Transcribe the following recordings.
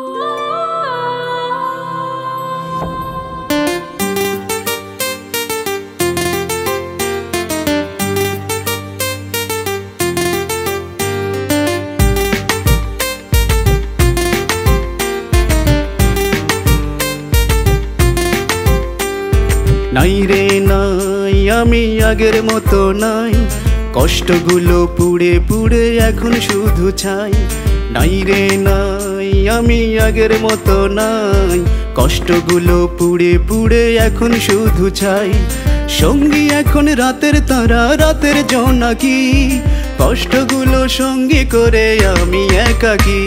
নাই রে নাই আমি আগের মতো নাই। কষ্টগুলো পুড়ে পুড়ে এখন শুধু ছাই নাই রে নাই, আমি আগের মতো নাই। কষ্টগুলো পুড়ে পুড়ে এখন শুধু চাই। সঙ্গী এখন রাতের তারা, রাতের জোনাকি। কষ্টগুলো সঙ্গী করে আমি একাকি।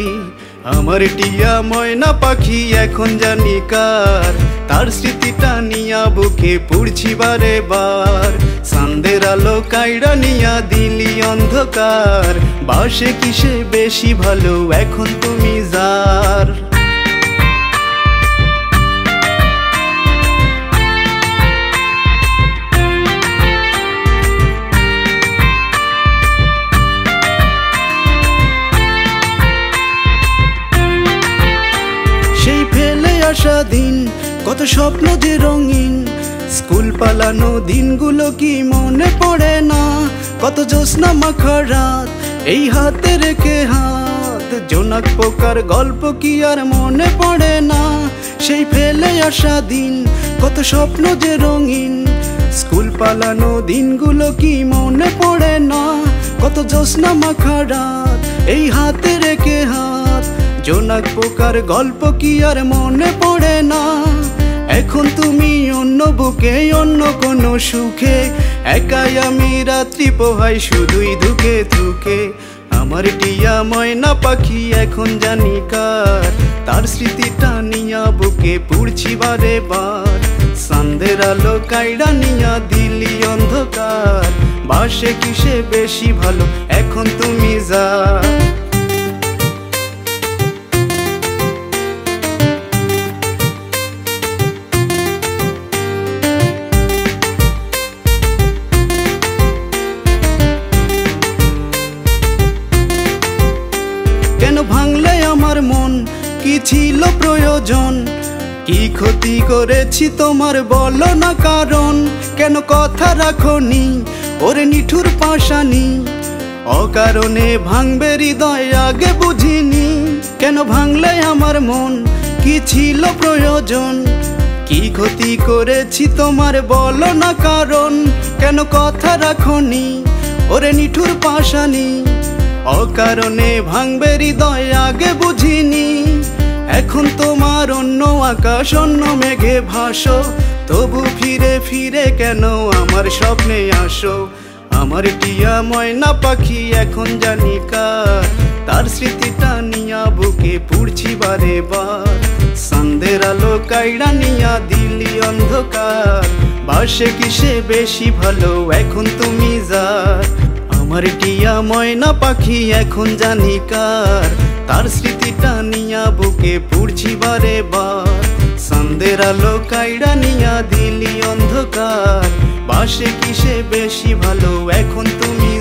আমার টিয়া ময়না পাখি এখন জানি কার? তার স্মৃতিটা নিয়া বুকে পড়ছি বারে বার। সান্দের আলো কাইরা নিয়া দিলি অন্ধকার। বাসে কিসে বেশি ভালো এখন তুমি যার? আসা দিন, কত স্বপ্ন যে রঙিন। স্কুল পালানো দিনগুলো কি মনে পড়ে না? কত জ্যোৎস্না মাখা রাত, এই হাতে রেখে হাত। জোনাক পোকার গল্প কি আর মনে পড়ে না? সেই ফেলে আসা দিন, কত স্বপ্ন যে রঙিন। স্কুল পালানো দিনগুলো কি মনে পড়ে না? কত জ্যোৎস্না মাখা রাত, এই হাতে রেখে হাত। জোনাক পোকার গল্প কি আর মনে পড়ে না? এখন তুমি অন্য বুকে, অন্য কোনো সুখে। একাই আমি রাত্রি পোহাই শুধুই ধুকে ধুকে আমার টিয়া ময়না পাখি এখন জানি কার? তার স্মৃতিটা নিয়া বুকে পুড়ছি বারে বার। সান্দের আলো কাইড়া নিয়া দিলি অন্ধকার। বাসে কিসে বেশি ভালো? এখন তুমি যা। কি ছিল প্রয়োজন? কি ক্ষতি করেছি তোমার বলো না কারণ? কেন কথা রাখনি? ওরে নিঠুর পাশানি। অকারণে ভাঙবে হৃদয়, আগে বুঝিনি। কেন ভাঙলে আমার মন? কি ছিল প্রয়োজন? কি ক্ষতি করেছি তোমার বলো না কারণ? কেন কথা রাখনি? ওরে নিঠুর পাশানি। অকারণে ভাঙবে হৃদয় এখন তোমার অন্য আকাশ, অন্য মেঘে ভাসো। তবু ফিরে ফিরে কেন আমার স্বপ্নে আসো? আমার টিয়া ময়না পাখি এখন জানি কার? তার স্মৃতিটা নিয়া বুকে পুড়ছি বারে বার। সন্দের আলো কাইড়া নিয়া দিলি অন্ধকার। বাসে কিসে বেশি ভালো, এখন তুমি যা আমার টিয়া ময়না পাখি এখন জানি কার তার স্মৃতিটা নিয়া বুকে পুড়ছি বারে বার। সন্দের আলো কাইড়া নিয়া দিলি অন্ধকার। বাসে কিসে বেশি ভালো এখন তুমি